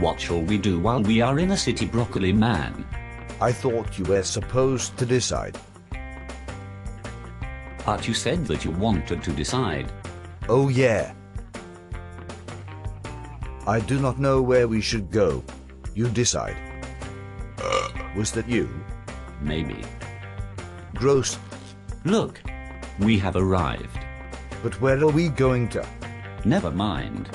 What shall we do while we are in a city, Broccoli Man? I thought you were supposed to decide. But you said that you wanted to decide. Oh yeah. I do not know where we should go. You decide. Was that you? Maybe. Gross. Look, we have arrived. But where are we going to? Never mind.